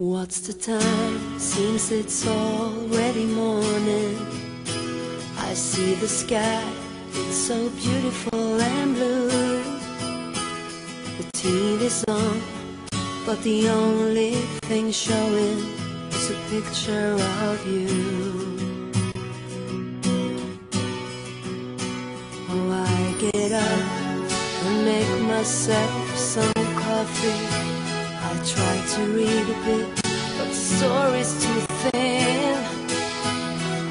What's the time? Seems it's already morning. I see the sky, it's so beautiful and blue. The TV's on, but the only thing showing is a picture of you. Oh, I get up and make myself some coffee. Try to read a bit, but the story's too thin.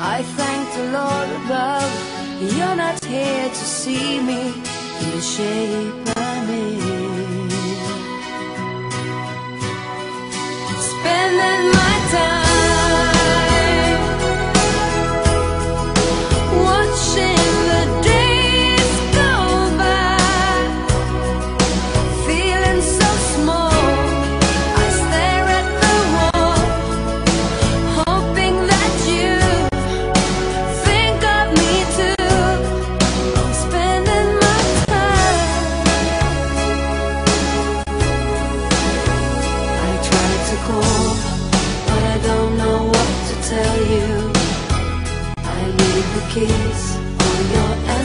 I thank the Lord above, you're not here to see me in the shape.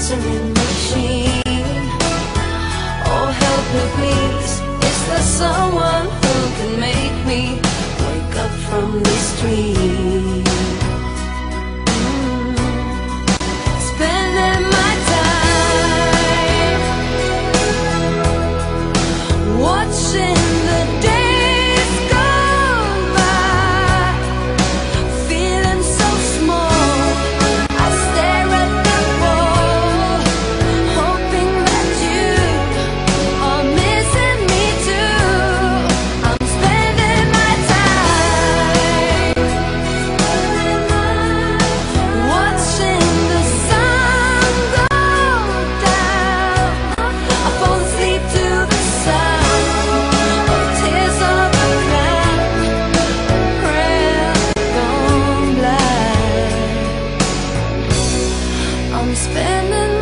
answering machine. Oh, help me, please. Is there someone who can make me wake up from this dream? spending